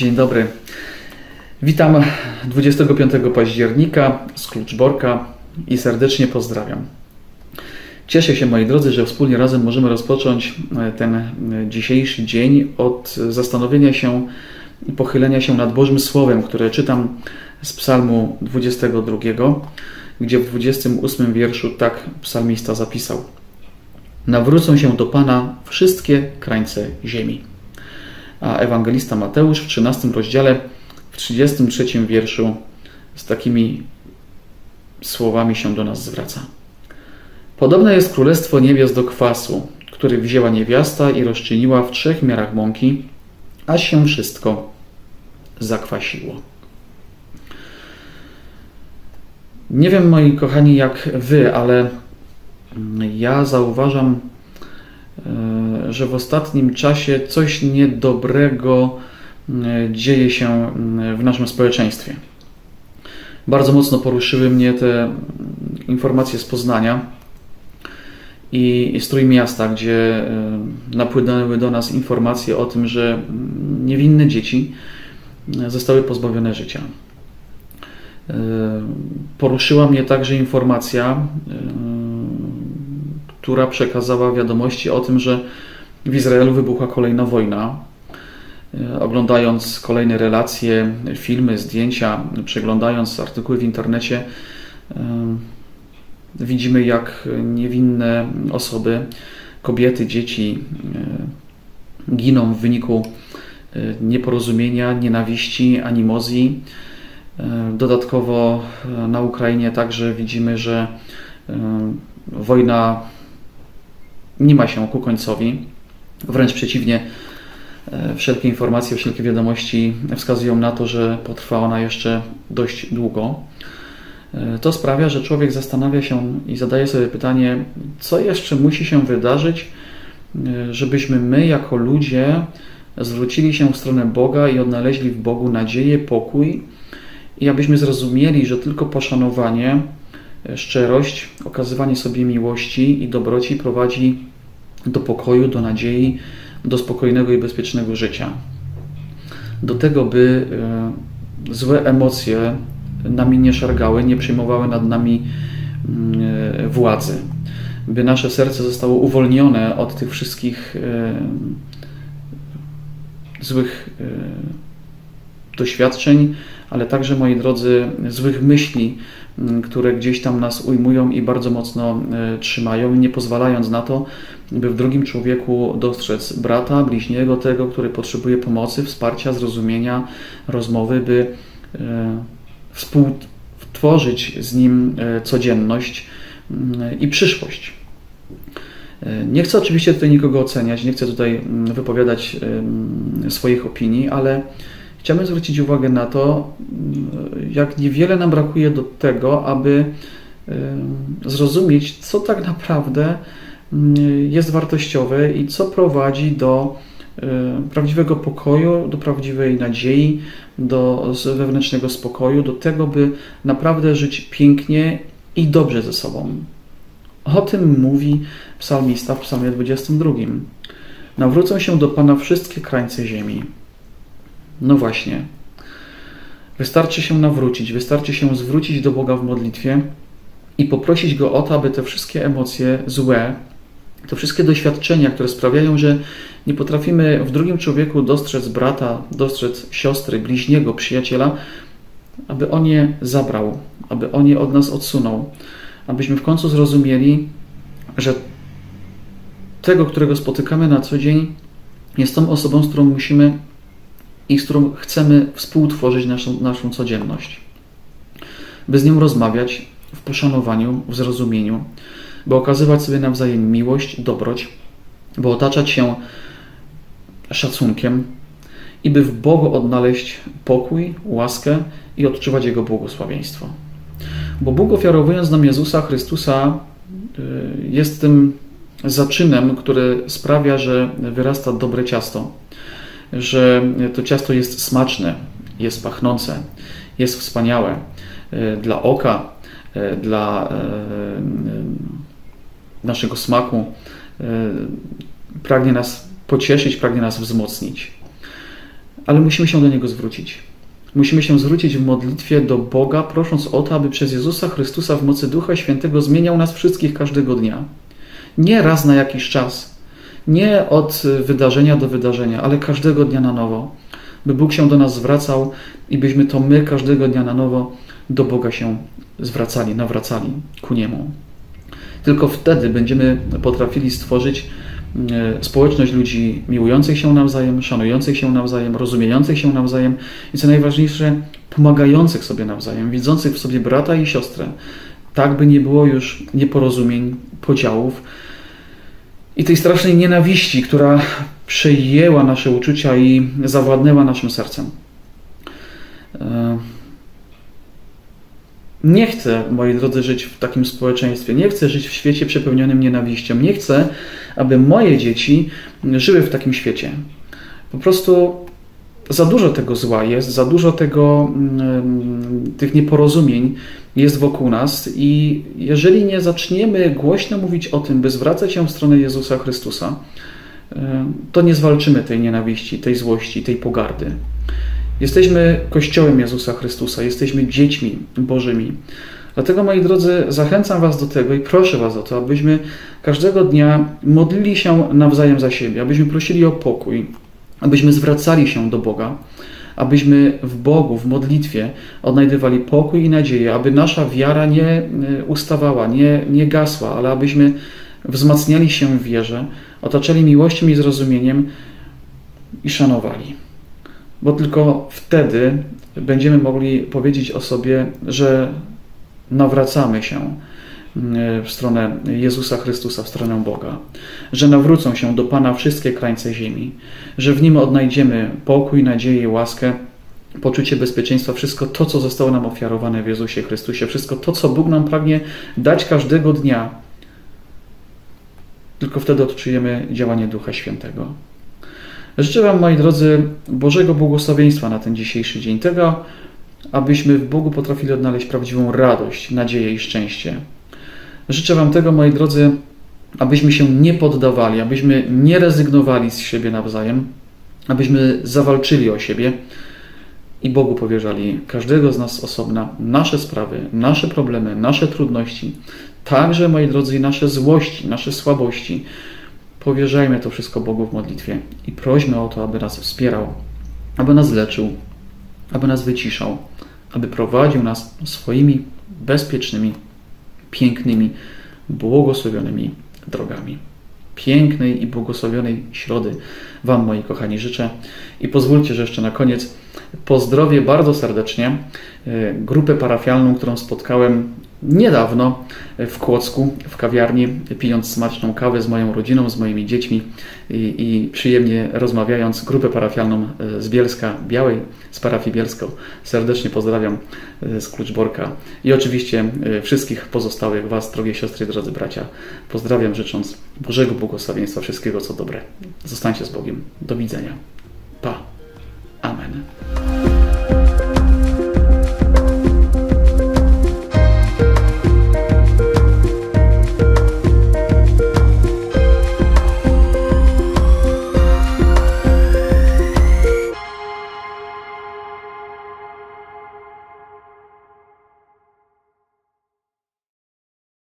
Dzień dobry. Witam 25 października z Kluczborka i serdecznie pozdrawiam. Cieszę się, moi drodzy, że wspólnie razem możemy rozpocząć e, ten e, dzisiejszy dzień od zastanowienia się i pochylenia się nad Bożym Słowem, które czytam z Psalmu 22, gdzie w 28 wierszu tak psalmista zapisał: Nawrócą się do Pana wszystkie krańce ziemi. A ewangelista Mateusz w 13 rozdziale, w 33 wierszu, z takimi słowami się do nas zwraca. Podobne jest królestwo niebios do kwasu, który wzięła niewiasta i rozczyniła w trzech miarach mąki, aż się wszystko zakwasiło. Nie wiem, moi kochani, jak wy, ale ja zauważam, że w ostatnim czasie coś niedobrego e, dzieje się w naszym społeczeństwie. Bardzo mocno poruszyły mnie te informacje z Poznania i strój miasta, gdzie e, napłynęły do nas informacje o tym, że niewinne dzieci zostały pozbawione życia. E, poruszyła mnie także informacja, e, która przekazała wiadomości o tym, że w Izraelu wybuchła kolejna wojna. Oglądając kolejne relacje, filmy, zdjęcia, przeglądając artykuły w internecie, widzimy, jak niewinne osoby, kobiety, dzieci e, giną w wyniku e, nieporozumienia, nienawiści, animozji. E, dodatkowo na Ukrainie także widzimy, że wojna nie ma się ku końcowi. Wręcz przeciwnie, wszelkie informacje, wszelkie wiadomości wskazują na to, że potrwa ona jeszcze dość długo. E, to sprawia, że człowiek zastanawia się i zadaje sobie pytanie, co jeszcze musi się wydarzyć, e, żebyśmy my, jako ludzie, zwrócili się w stronę Boga i odnaleźli w Bogu nadzieję, pokój, i abyśmy zrozumieli, że tylko poszanowanie, e, szczerość, okazywanie sobie miłości i dobroci prowadzi do pokoju, do nadziei, do spokojnego i bezpiecznego życia. Do tego, by złe emocje, nami nie szargały, nie przyjmowały nad nami mm, e, władzy. By nasze serce zostało uwolnione od tych wszystkich e, złych e, doświadczeń, ale także, moi drodzy, złych myśli, mm, które gdzieś tam nas ujmują i bardzo mocno trzymają, nie pozwalając na to, by w drugim człowieku dostrzec brata, bliźniego, tego, który potrzebuje pomocy, wsparcia, zrozumienia, rozmowy, by współtworzyć z nim e, codzienność mm, i przyszłość. E, nie chcę oczywiście tutaj nikogo oceniać, nie chcę tutaj mm, wypowiadać swoich opinii, ale chciałbym zwrócić uwagę na to, mm, jak niewiele nam brakuje do tego, aby zrozumieć, co tak naprawdę jest wartościowe i co prowadzi do e, prawdziwego pokoju, do prawdziwej nadziei, do wewnętrznego spokoju, do tego, by naprawdę żyć pięknie i dobrze ze sobą. O tym mówi psalmista w psalmie 22. Nawrócą się do Pana wszystkie krańce ziemi. No właśnie. Wystarczy się nawrócić, wystarczy się zwrócić do Boga w modlitwie i poprosić Go o to, aby te wszystkie emocje złe, te wszystkie doświadczenia, które sprawiają, że nie potrafimy w drugim człowieku dostrzec brata, dostrzec siostry, bliźniego, przyjaciela, aby on je zabrał, aby on je od nas odsunął, abyśmy w końcu zrozumieli, że tego, którego spotykamy na co dzień, jest tą osobą, z którą musimy i z którą chcemy współtworzyć naszą, naszą codzienność. By z nią rozmawiać w poszanowaniu, w zrozumieniu, by okazywać sobie nawzajem miłość, dobroć, by otaczać się szacunkiem i by w Bogu odnaleźć pokój, łaskę i odczuwać Jego błogosławieństwo. Bo Bóg ofiarowując nam Jezusa Chrystusa y, jest tym zaczynem, który sprawia, że wyrasta dobre ciasto, że to ciasto jest smaczne, jest pachnące, jest wspaniałe y, dla oka, y, dla naszego smaku, pragnie nas pocieszyć, pragnie nas wzmocnić. ale musimy się do Niego zwrócić. Musimy się zwrócić w modlitwie do Boga, prosząc o to, aby przez Jezusa Chrystusa w mocy Ducha Świętego zmieniał nas wszystkich każdego dnia. Nie raz na jakiś czas, nie od wydarzenia do wydarzenia, ale każdego dnia na nowo. By Bóg się do nas zwracał i byśmy to my każdego dnia na nowo do Boga się zwracali, nawracali ku Niemu. Tylko wtedy będziemy potrafili stworzyć e, społeczność ludzi miłujących się nawzajem, szanujących się nawzajem, rozumiejących się nawzajem i co najważniejsze, pomagających sobie nawzajem, widzących w sobie brata i siostrę, tak by nie było już nieporozumień, podziałów i tej strasznej nienawiści, która przejęła nasze uczucia i zawładnęła naszym sercem. E, nie chcę, moi drodzy, żyć w takim społeczeństwie. Nie chcę żyć w świecie przepełnionym nienawiścią. Nie chcę, aby moje dzieci żyły w takim świecie. Po prostu za dużo tego zła jest, za dużo tego, mm, tych nieporozumień jest wokół nas i jeżeli nie zaczniemy głośno mówić o tym, by zwracać się w stronę Jezusa Chrystusa, e, to nie zwalczymy tej nienawiści, tej złości, tej pogardy. Jesteśmy Kościołem Jezusa Chrystusa, jesteśmy dziećmi Bożymi. Dlatego, moi drodzy, zachęcam Was do tego i proszę Was o to, abyśmy każdego dnia modlili się nawzajem za siebie, abyśmy prosili o pokój, abyśmy zwracali się do Boga, abyśmy w Bogu, w modlitwie odnajdywali pokój i nadzieję, aby nasza wiara nie e, ustawała, nie, nie gasła, ale abyśmy wzmacniali się w wierze, otaczali miłością i zrozumieniem i szanowali. Bo tylko wtedy będziemy mogli powiedzieć o sobie, że nawracamy się w stronę Jezusa Chrystusa, w stronę Boga, że nawrócą się do Pana wszystkie krańce ziemi, że w Nim odnajdziemy pokój, nadzieję, łaskę, poczucie bezpieczeństwa, wszystko to, co zostało nam ofiarowane w Jezusie Chrystusie, wszystko to, co Bóg nam pragnie dać każdego dnia. Tylko wtedy odczujemy działanie Ducha Świętego. Życzę Wam, moi drodzy, Bożego błogosławieństwa na ten dzisiejszy dzień, tego, abyśmy w Bogu potrafili odnaleźć prawdziwą radość, nadzieję i szczęście. Życzę Wam tego, moi drodzy, abyśmy się nie poddawali, abyśmy nie rezygnowali z siebie nawzajem, abyśmy zawalczyli o siebie i Bogu powierzali każdego z nas osobna nasze sprawy, nasze problemy, nasze trudności, także, moi drodzy, nasze złości, nasze słabości, Powierzajmy to wszystko Bogu w modlitwie i prośmy o to, aby nas wspierał, aby nas leczył, aby nas wyciszał, aby prowadził nas swoimi bezpiecznymi, pięknymi, błogosławionymi drogami. Pięknej i błogosławionej środy Wam, moi kochani, życzę. I pozwólcie, że jeszcze na koniec pozdrowię bardzo serdecznie e, grupę parafialną, którą spotkałem niedawno w Kłodzku, w kawiarni, pijąc smaczną kawę z moją rodziną, z moimi dziećmi i, i przyjemnie rozmawiając, grupę parafialną e, z Bielska Białej, z parafii Bielsko. Serdecznie pozdrawiam e, z Kluczborka i oczywiście e, wszystkich pozostałych Was, drogie siostry, drodzy bracia. Pozdrawiam życząc Bożego błogosławieństwa, wszystkiego co dobre. Zostańcie z Bogiem. Do widzenia. Pa. Amen.